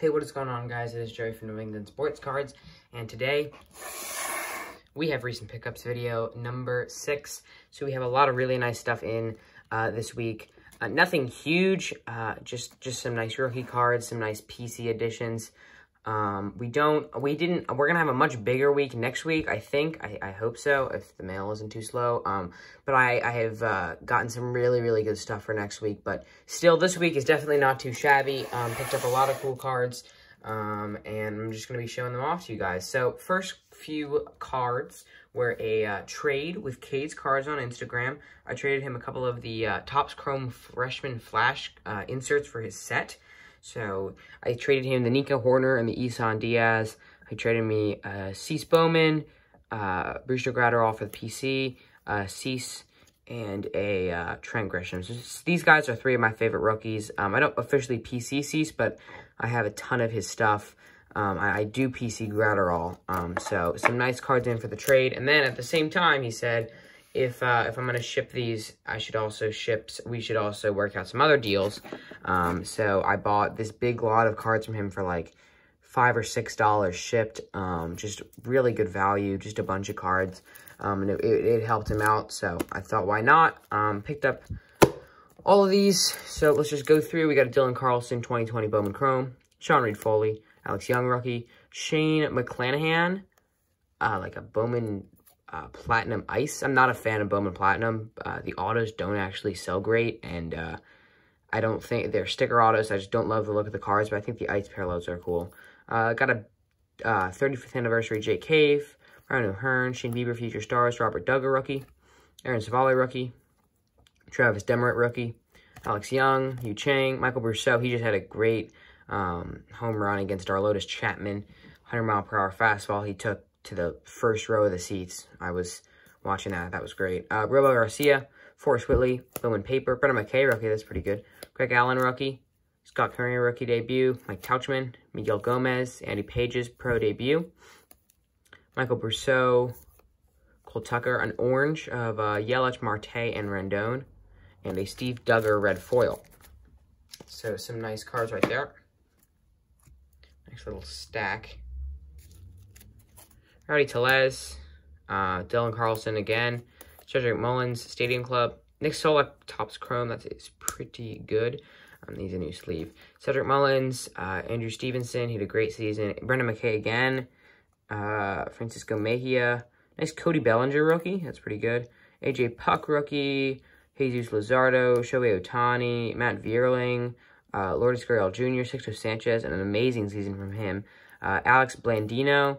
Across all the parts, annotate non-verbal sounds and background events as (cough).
Hey, what is going on, guys? It is Joey from New England Sports Cards, and today we have recent pickups video number six. So we have a lot of really nice stuff in uh, this week. Uh, nothing huge, uh, just just some nice rookie cards, some nice PC additions. Um, we don't, we didn't, we're going to have a much bigger week next week, I think. I, I hope so, if the mail isn't too slow. Um, but I, I have uh, gotten some really, really good stuff for next week. But still, this week is definitely not too shabby. Um, picked up a lot of cool cards. Um, and I'm just going to be showing them off to you guys. So, first few cards were a uh, trade with Cade's Cards on Instagram. I traded him a couple of the uh, Topps Chrome Freshman Flash uh, inserts for his set. So I traded him the Nico Hoerner and the Isan Diaz. I traded me uh, Cease Bowman, uh, Brusdar Graterol for the PC, uh, Cease, and a uh, Trent Grisham. So these guys are three of my favorite rookies. Um, I don't officially PC Cease, but I have a ton of his stuff. Um, I, I, do PC Graterol. Um, so some nice cards in for the trade. And then at the same time, he said, if uh, if I'm gonna ship these, I should also ship. We should also work out some other deals. Um, so I bought this big lot of cards from him for like five or six dollars shipped. Um, just really good value. Just a bunch of cards, um, and it, it, it, helped him out. So I thought, why not? Um, picked up all of these. So let's just go through. We got a Dylan Carlson 2020 Bowman Chrome, Sean Reid-Foley, Alex Young rookie, Shane McClanahan, uh, like a Bowman uh, Platinum Ice. I'm not a fan of Bowman Platinum. Uh, the autos don't actually sell great, and uh, I don't think they're sticker autos. I just don't love the look of the cards, but I think the Ice parallels are cool. Uh, got a 35th uh, anniversary Jake Cave, Ryan O'Hearn, Shane Bieber Future Stars, Robert Dugger rookie, Aaron Civale rookie, Travis Demeritte rookie, Alex Young, Yu Chang, Michael Brosseau. He just had a great um, home run against Aroldis Chapman, 100 mile per hour fastball. He took to the first row of the seats. I was watching that. That was great. Uh, Robel Garcia, Forrest Whitley, Bowman Paper, Brendan McKay rookie. That's pretty good. Greg Allen rookie. Scott Curry rookie debut. Mike Tauchman, Miguel Gomez, Andy Pages pro debut. Michael Brosseau, Cole Tucker, an orange of uh, Yelich, Marte, and Rendon, and a Steve Duggar red foil. So some nice cards right there. Nice little stack. Rowdy Tellez, uh, Dylan Carlson again, Cedric Mullins, Stadium Club, Nick Solak, Topps Chrome, that is pretty good. Um, needs a new sleeve. Cedric Mullins, uh, Andrew Stevenson, he had a great season. Brendan McKay again, uh, Francisco Mejia, nice Cody Bellinger rookie, that's pretty good. AJ Puk rookie, Jesus Luzardo, Shohei Ohtani, Matt Vierling, uh, Lourdes Gurriel Jr., Sixto Sanchez, and an amazing season from him. Uh, Alex Blandino,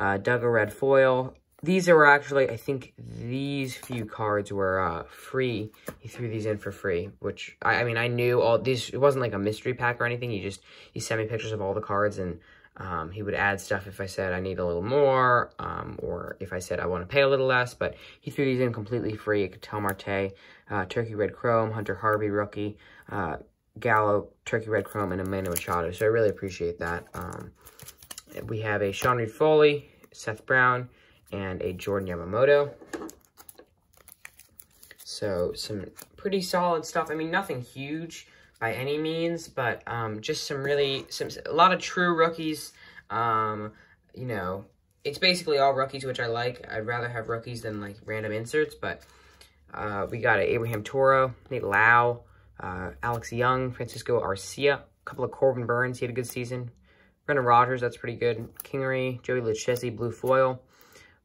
uh, Duggar Red Foil. These are actually, I think these few cards were uh, free. He threw these in for free, which, I, I mean, I knew all these, it wasn't like a mystery pack or anything. He just, he sent me pictures of all the cards and um, he would add stuff if I said I need a little more, um, or if I said I want to pay a little less, but he threw these in completely free. Ketel Marte, uh, Turkey Red Chrome, Hunter Harvey rookie, uh, Gallo, Turkey Red Chrome, and Amanda Machado. So I really appreciate that. Um, we have a Sean Reid-Foley, Seth Brown, and a Jordan Yamamoto. So some pretty solid stuff. I mean, nothing huge by any means, but um, just some really, some a lot of true rookies. Um, you know, it's basically all rookies, which I like. I'd rather have rookies than like random inserts, but uh, we got Abraham Toro, Nate Lowe, uh, Alex Young, Francisco Arcia, a couple of Corbin Burnes. He had a good season. Brendan Rodgers, that's pretty good. Kingery, Joey Lucchesi, Blue Foil.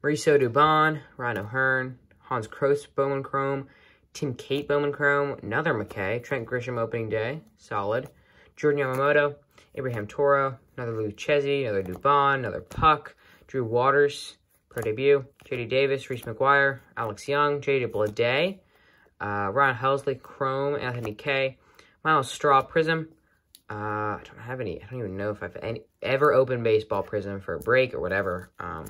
Mauricio Dubon, Ryan O'Hearn, Hans Crouse, Bowman Chrome, Tim Cate Bowman Chrome, another McKay, Trent Grisham opening day, solid. Jordan Yamamoto, Abraham Toro, another Lucchesi, another Dubon, another Puk, Drew Waters, pro debut, J.D. Davis, Reese McGuire, Alex Young, JJ Bleday, uh, Ryan Helsley, Chrome, Anthony Kay, Myles Straw, Prizm, uh, I don't have any. I don't even know if I've any, ever opened Baseball Prizm for a break or whatever. Um,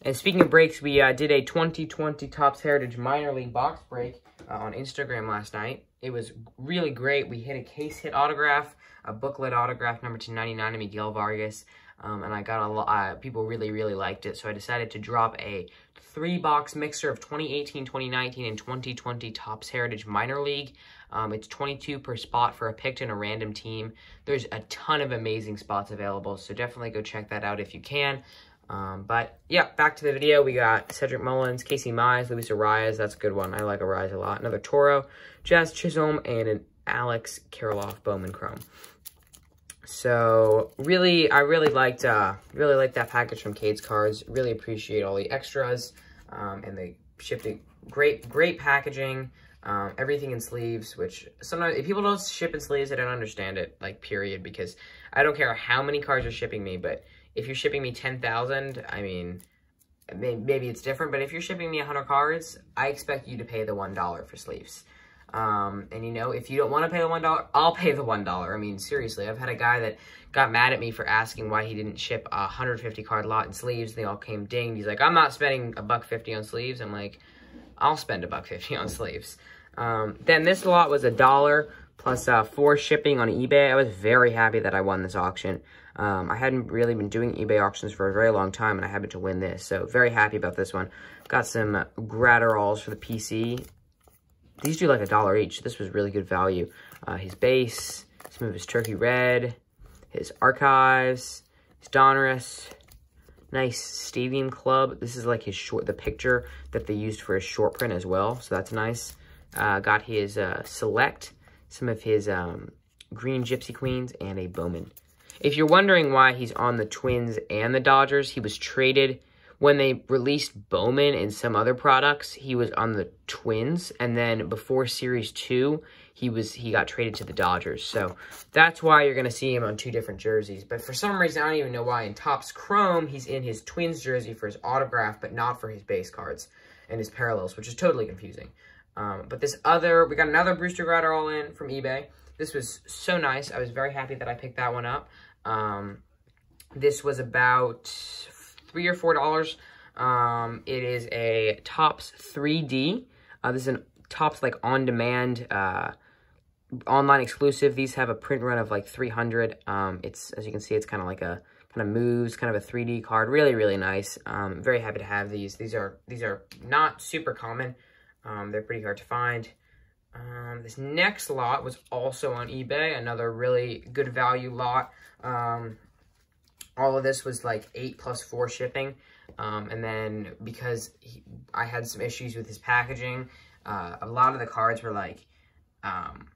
and speaking of breaks, we uh, did a 2020 Topps Heritage Minor League box break uh, on Instagram last night. it was really great. We hit a case hit autograph, a booklet autograph number 299 of Miguel Vargas. Um, and I got a lot, uh, people really, really liked it. So I decided to drop a three box mixer of 2018, 2019, and 2020 Topps Heritage Minor League. Um, it's 22 per spot for a picked and a random team. There's a ton of amazing spots available, so definitely go check that out if you can. Um, but yeah, back to the video. We got Cedric Mullins, Casey Mize, Luis Arraez. That's a good one. I like Arraez a lot. Another Toro, Jazz Chisholm, and an Alex Kirilloff Bowman Chrome. So really, I really liked uh, really liked that package from Cade's Cards. Really appreciate all the extras um, and they shipped it Great, great packaging. Um, everything in sleeves, which sometimes if people don't ship in sleeves, I don't understand it. Like period, because I don't care how many cards you're shipping me, but if you're shipping me ten thousand, I mean, maybe it's different. But if you're shipping me hundred cards, I expect you to pay the one dollar for sleeves. Um, and you know, if you don't want to pay the $1, I'll pay the $1. I mean, seriously, I've had a guy that got mad at me for asking why he didn't ship a 150 card lot in sleeves. And they all came dinged. He's like, I'm not spending a buck 50 on sleeves. I'm like, I'll spend a buck 50 on sleeves. Um, then this lot was a dollar plus uh, four shipping on eBay. I was very happy that I won this auction. Um, I hadn't really been doing eBay auctions for a very long time, and I happened to win this. So very happy about this one. Got some Graterols for the PC. These do like a dollar each. This was really good value. Uh, his base, some of his Turkey Red, his Archives, his Donruss, nice Stadium Club. This is like his short, the picture that they used for his short print as well. So that's nice. Uh, got his uh, Select, some of his um, Green Gypsy Queens, and a Bowman. If you're wondering why he's on the Twins and the Dodgers, he was traded when they released Bowman and some other products, he was on the Twins, and then before Series 2, he was he got traded to the Dodgers. So that's why you're going to see him on two different jerseys. But for some reason, I don't even know why. In Topps Chrome, he's in his Twins jersey for his autograph, but not for his base cards and his parallels, which is totally confusing. Um, but this other, we got another Brusdar Graterol in from eBay. This was so nice. I was very happy that I picked that one up. Um, this was about three or four dollars. Um, it is a Topps 3D. Uh, this is a Topps like on-demand uh, online exclusive. These have a print run of like 300. Um, it's as you can see, it's kind of like a kind of moves, kind of a 3D card. Really, really nice. Um, very happy to have these. These are these are not super common. Um, they're pretty hard to find. Um, this next lot was also on eBay. Another really good value lot. Um, all of this was like 8 plus 4 shipping. Um, and then because he, I had some issues with his packaging, uh, a lot of the cards were like um,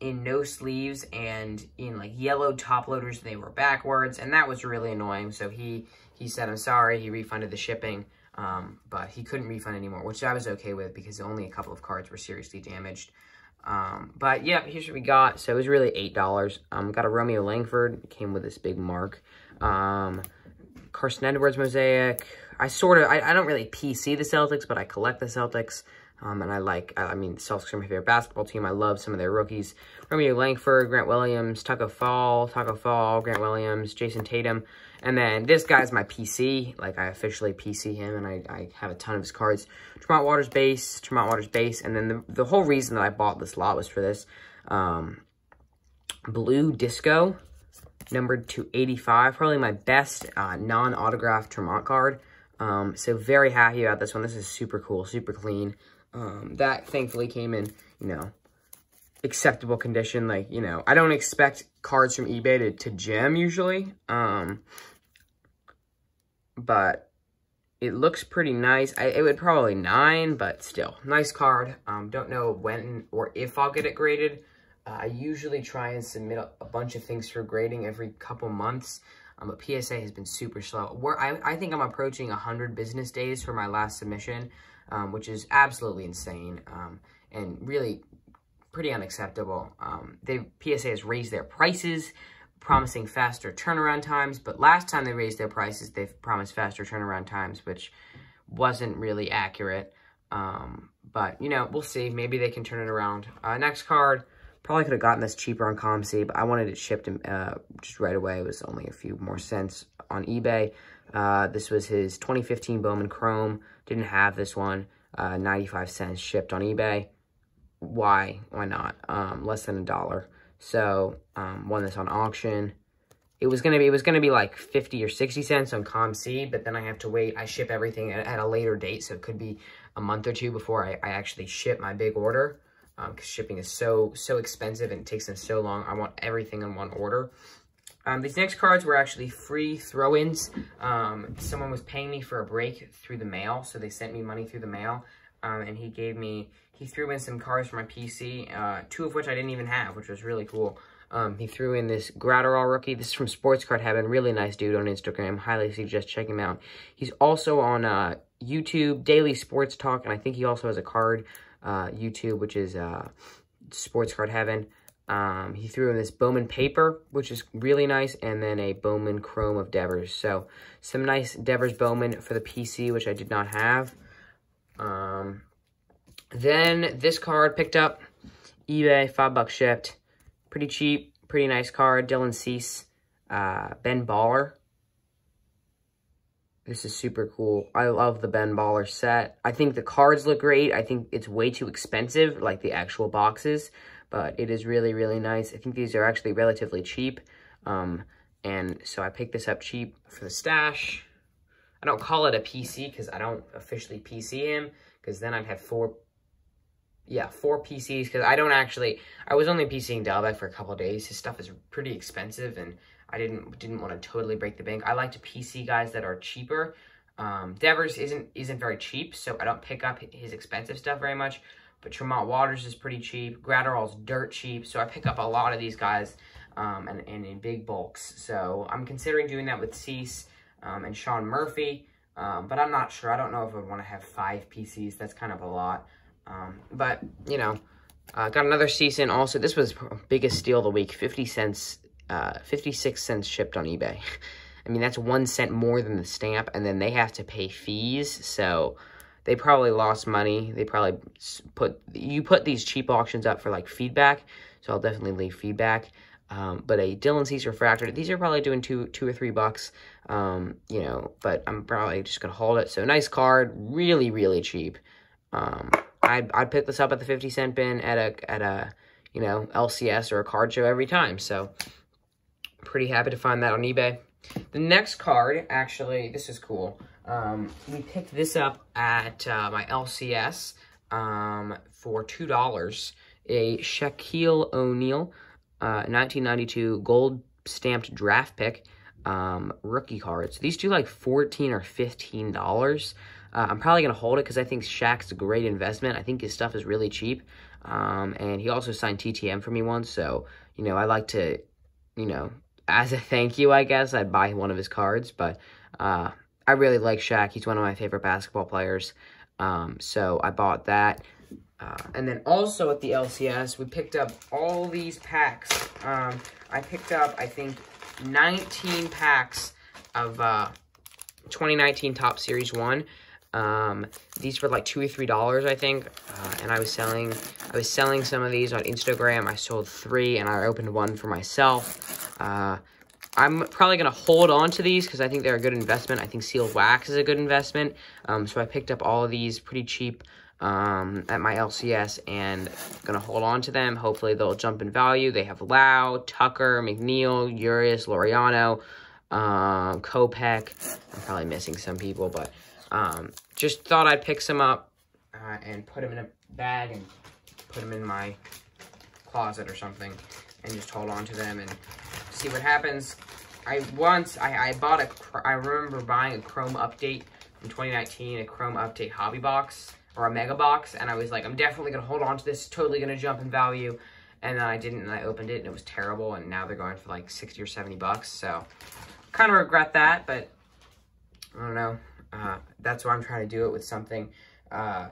in no sleeves and in like yellow top loaders. They were backwards, and that was really annoying. So he, he said, I'm sorry. He refunded the shipping, um, but he couldn't refund anymore, which I was okay with because only a couple of cards were seriously damaged. Um, but yeah, here's what we got. So it was really $8. Um, got a Romeo Langford. came with this big mark. Um, Carson Edwards mosaic. I sort of, I, I don't really PC the Celtics, but I collect the Celtics. Um, and I like, I, I mean, the Celtics are my favorite basketball team. I love some of their rookies. Romeo Langford, Grant Williams, Tacko Fall, Tacko Fall, Grant Williams, Jayson Tatum. And then this guy's my PC. Like, I officially PC him, and I, I have a ton of his cards. Tremont Waters base, Tremont Waters base. And then the, the whole reason that I bought this lot was for this. Um, Blue Disco numbered to 85. Probably my best uh, non-autographed Tremont card. Um, so very happy about this one. This is super cool, super clean. Um, that thankfully came in, you know, acceptable condition. Like, you know, I don't expect cards from eBay to, to gem usually. Um, but it looks pretty nice. I, it would probably nine, but still, nice card. Um, don't know when or if I'll get it graded. Uh, I usually try and submit a, a, bunch of things for grading every couple months, um, but PSA has been super slow. I, I think I'm approaching 100 business days for my last submission, um, which is absolutely insane um, and really pretty unacceptable. Um, they PSA has raised their prices, promising faster turnaround times, but last time they raised their prices, they've promised faster turnaround times, which wasn't really accurate. Um, but, you know, we'll see. Maybe they can turn it around. Uh, next card. Probably could have gotten this cheaper on COMC, but I wanted it shipped uh, just right away. It was only a few more cents on eBay. Uh, this was his 2015 Bowman Chrome. Didn't have this one. Uh, 95 cents shipped on eBay. why? Why not? Um, less than a dollar. So, um, won this on auction. It was gonna be it was gonna be like 50 or 60 cents on COMC, but then I have to wait. I ship everything at, at a later date, so it could be a month or two before I, I actually ship my big order. Because um, shipping is so so expensive and it takes them so long. I want everything in one order. Um, these next cards were actually free throw-ins. Um, someone was paying me for a break through the mail, so they sent me money through the mail. Um, and he gave me, he threw in some cards for my PC, uh, two of which I didn't even have, which was really cool. Um, he threw in this Graterol rookie. This is from Sports Card Heaven. Really nice dude on Instagram. Highly suggest checking him out. He's also on uh, YouTube, Daily Sports Talk, and I think he also has a card uh, YouTube, which is uh, Sports Card Heaven. Um, he threw in this Bowman paper, which is really nice, and then a Bowman Chrome of Devers. So, some nice Devers Bowman for the PC, which I did not have. Um, then this card picked up eBay, five bucks shipped. Pretty cheap, pretty nice card. Dylan Cease, uh, Ben Baller. This is super cool. I love the Ben Baller set. I think the cards look great. I think it's way too expensive, like the actual boxes, but it is really, really nice. I think these are actually relatively cheap. Um, and so I picked this up cheap for the stash. I don't call it a PC because I don't officially PC him because then I'd have four, yeah, four PCs because I don't actually, I was only PCing Dalbec for a couple days. His stuff is pretty expensive and I didn't didn't want to totally break the bank. I like to PC guys that are cheaper. Um, Devers isn't isn't very cheap, so I don't pick up his expensive stuff very much. But Tremont Waters is pretty cheap. Graterol's dirt cheap, so I pick up a lot of these guys um, and, and in big bulks. So I'm considering doing that with Cease um, and Sean Murphy. Um, but I'm not sure. I don't know if I would want to have five PCs. That's kind of a lot. Um, but, you know, uh, got another season also. This was biggest steal of the week. 50 cents, uh, 56 cents shipped on eBay. (laughs) I mean, that's one cent more than the stamp. And then they have to pay fees. So they probably lost money. They probably put, you put these cheap auctions up for like feedback. So I'll definitely leave feedback. Um, but a Dylan Cease refractor, these are probably doing two, two or three bucks, um, you know, but I'm probably just going to hold it. So nice card, really, really cheap. Um, I'd, I'd pick this up at the 50 cent bin at a, at a, you know, LCS or a card show every time. So pretty happy to find that on eBay. The next card, actually, this is cool. Um, we picked this up at uh, my LCS um, for $2. A Shaquille O'Neal 1992 uh, gold stamped draft pick um, rookie cards. These do like 14 or $15. Uh, I'm probably going to hold it because I think Shaq's a great investment. I think his stuff is really cheap. Um, and he also signed TTM for me once. So, you know, I like to, you know, as a thank you, I guess, I'd buy one of his cards. But uh, I really like Shaq. He's one of my favorite basketball players. Um, so I bought that. Uh, and then also at the LCS, we picked up all these packs. Um, I picked up, I think, 19 packs of uh, 2019 Topps Series 1. Um, these were like two or three dollars, I think. Uh, and I was selling, I was selling some of these on Instagram. I sold three, and I opened one for myself. Uh, I'm probably going to hold on to these because I think they're a good investment. I think sealed wax is a good investment. Um, so I picked up all of these pretty cheap um, at my LCS and gonna hold on to them. Hopefully they'll jump in value. They have Lowe, Tucker, McNeil, Urias, Laureano, um, Kopech. I'm probably missing some people, but um, just thought I'd pick some up uh, and put them in a bag and put them in my closet or something and just hold on to them and see what happens. I once, I, I bought a, I remember buying a Chrome Update in 2019, a Chrome Update hobby box or a mega box, and I was like, I'm definitely to hold on to this, totally to jump in value, and then I didn't, and I opened it, and it was terrible, and now they're going for like 60 or 70 bucks, so kind of regret that, but I don't know, uh, that's why I'm trying to do it with something, uh,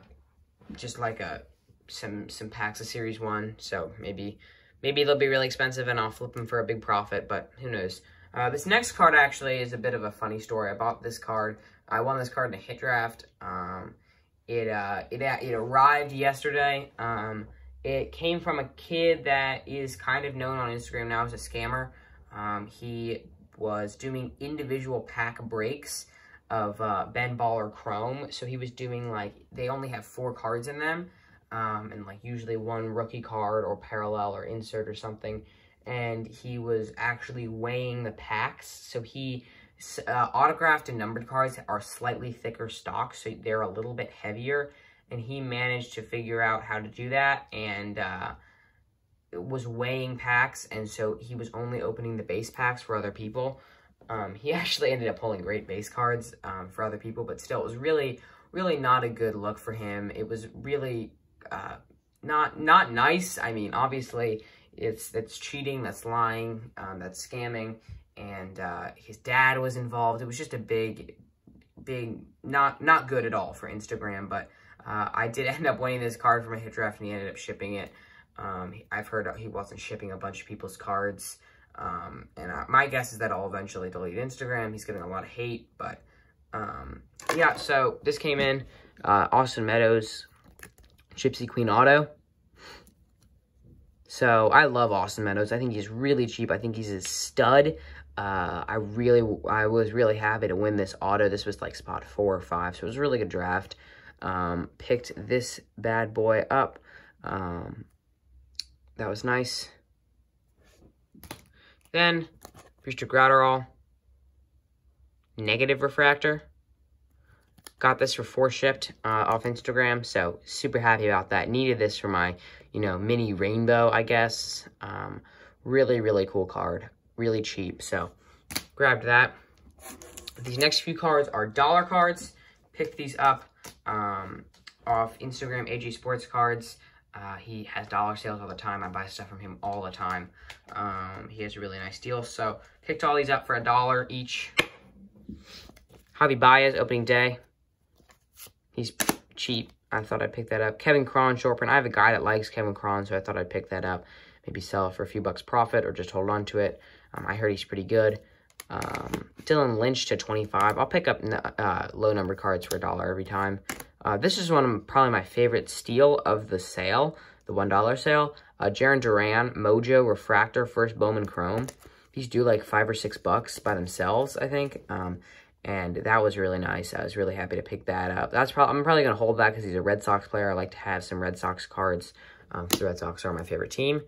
just like a, some, some packs of Series 1, so maybe, maybe they'll be really expensive, and I'll flip them for a big profit, but who knows. Uh, this next card actually is a bit of a funny story. I bought this card. I won this card in a hit draft. Um, it uh, it it arrived yesterday. Um, it came from a kid that is kind of known on Instagram now as a scammer. Um, he was doing individual pack breaks of uh, Ben Baller Chrome. So he was doing like, they only have four cards in them. Um, and like usually one rookie card or parallel or insert or something. And he was actually weighing the packs. So he uh, autographed and numbered cards are slightly thicker stock, so they're a little bit heavier. And he managed to figure out how to do that and uh, was weighing packs. And so he was only opening the base packs for other people. Um, he (laughs) actually ended up pulling great base cards um, for other people, but still, it was really, really not a good look for him. It was really uh, not not nice. I mean, obviously, it's that's cheating, that's lying, um, that's scamming, and uh, his dad was involved. It was just a big, big, not not good at all for Instagram. But uh, I did (laughs) end up winning this card from a hit draft, and he ended up shipping it. Um, I've heard he wasn't shipping a bunch of people's cards. Um, and uh, my guess is that I'll eventually delete Instagram. He's getting a lot of hate, but um, yeah, so this came in. Uh, Austin Meadows, Gypsy Queen Auto. So I love Austin Meadows. I think he's really cheap. I think he's a stud. Uh, I really, I was really happy to win this auto. This was like spot four or five, so it was a really good draft. Um, picked this bad boy up. Um, that was nice. Then, Mr. Graterol. Negative refractor. Got this for four shipped uh, off Instagram, so super happy about that. Needed this for my, you know, mini rainbow, I guess. Um, really, really cool card. Really cheap, so grabbed that. These next few cards are dollar cards. Picked these up um, off Instagram, AG Sports Cards. Uh, he has dollar sales all the time. I buy stuff from him all the time. Um, he has a really nice deal. So picked all these up for a dollar each. Javi Baez opening day. He's cheap. I thought I'd pick that up. Kevin Cron short print. I have a guy that likes Kevin Cron, so I thought I'd pick that up. Maybe sell it for a few bucks profit or just hold on to it. Um, I heard he's pretty good. Um, Dylan Lynch to 25. I'll pick up uh, low number cards for a dollar every time. Uh, this is one of probably my favorite steal of the sale, the $1 sale. Uh, Jarren Duran, Mojo, Refractor, First Bowman Chrome. These do like five or six bucks by themselves, I think. Um, and that was really nice. I was really happy to pick that up. That's probably I'm probably going to hold that because he's a Red Sox player. I like to have some Red Sox cards um, the Red Sox are my favorite team.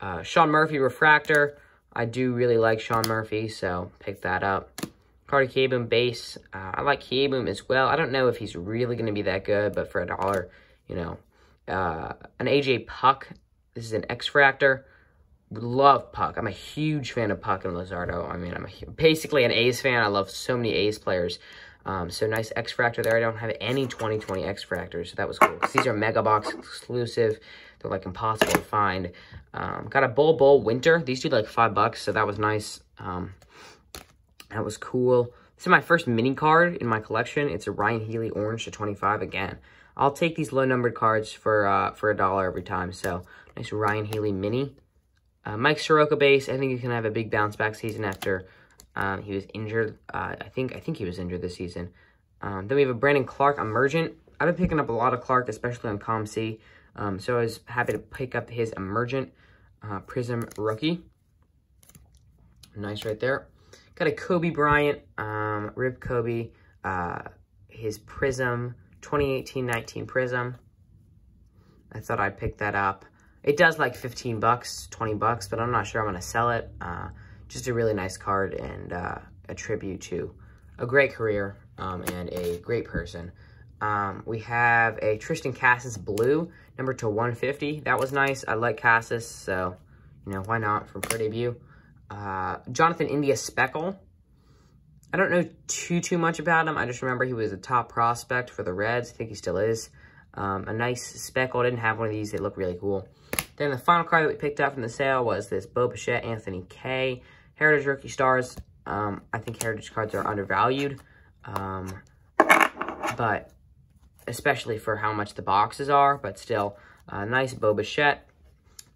Uh, Sean Murphy Refractor. I do really like Sean Murphy, so pick that up. Carter Kieboom base. Uh, I like Kieboom as well. I don't know if he's really going to be that good, but for a dollar, you know. Uh, an AJ Puk. This is an X-Fractor. Love Puk. I'm a huge fan of Puk and Luzardo. I mean, I'm a, basically an A's fan. I love so many A's players. Um, so nice X-Fractor there. I don't have any 2020 X-Fractors, so that was cool. These are Mega Box exclusive. They're like impossible to find. Um, got a Bull Bull Winter. These do like five bucks, so that was nice. Um, that was cool. This is my first mini card in my collection. It's a Ryon Healy Orange to 25 again. I'll take these low-numbered cards for uh, for a dollar every time. So, nice Ryon Healy mini. Uh, Mike Soroka base. I think he's going to have a big bounce back season after um, he was injured. Uh, I think I think he was injured this season. Um, then we have a Brandon Clarke Emergent. I've been picking up a lot of Clarke, especially on COMC. Um, so I was happy to pick up his Emergent uh, Prizm Rookie. Nice right there. Got a Kobe Bryant, um, Rip Kobe, uh, his Prizm, 2018-19 Prizm. I thought I'd pick that up. It does like 15 bucks, 20 bucks, but I'm not sure I'm going to sell it. Uh, just a really nice card and uh, a tribute to a great career um, and a great person. Um, we have a Triston Casas Blue, number to 150. That was nice. I like Casas, so, you know, why not from per debut. Uh, Jonathan India Speckle. I don't know too, too much about him. I just remember he was a top prospect for the Reds. I think he still is. Um, a nice speckle. I didn't have one of these. They look really cool. Then the final card that we picked up from the sale was this Bo Bichette Anthony Kay. Heritage Rookie Stars. Um, I think Heritage cards are undervalued. Um, but especially for how much the boxes are. But still, uh, nice Bo Bichette.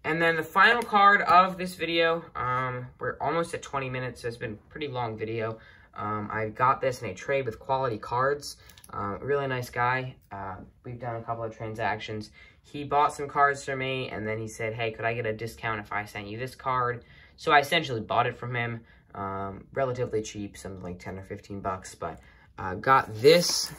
And then the final card of this video, um, we're almost at 20 minutes, so it's been a pretty long video. Um, I got this in a trade with Quality Cards. Uh, really nice guy. Uh, we've done a couple of transactions. He bought some cards for me, and then he said, hey, could I get a discount if I sent you this card? So I essentially bought it from him, um, relatively cheap, something like 10 or 15 bucks, but uh, got this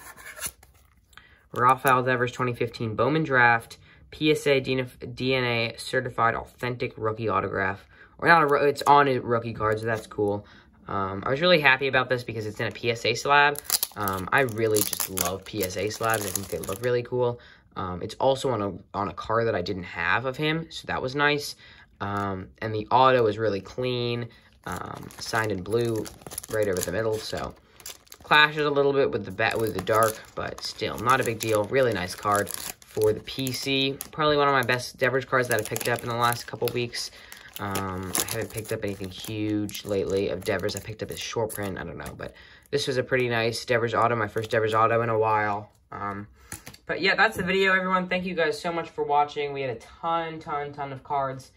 Rafael Devers 2015 Bowman Draft, PSA DNA certified authentic rookie autograph. Or not a, it's on a rookie card, so that's cool. Um, I was really happy about this because it's in a PSA slab. Um, I really just love PSA slabs. I think they look really cool. Um, it's also on a on a card that I didn't have of him, so that was nice. Um, and the auto is really clean, um, signed in blue right over the middle, so clashes a little bit with the bat with the dark, but still not a big deal. Really nice card for the PC. Probably one of my best Devers cards that I picked up in the last couple weeks. Um, I haven't picked up anything huge lately of Devers. I picked up this short print. I don't know, but this was a pretty nice Devers auto. My first Devers auto in a while. Um, but yeah, that's the video, everyone. Thank you guys so much for watching. We had a ton, ton, ton of cards.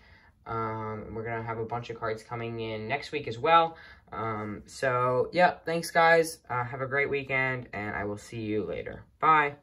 Um, we're going to have a bunch of cards coming in next week as well. Um, so, yeah, thanks, guys. Uh, have a great weekend, and I will see you later. Bye.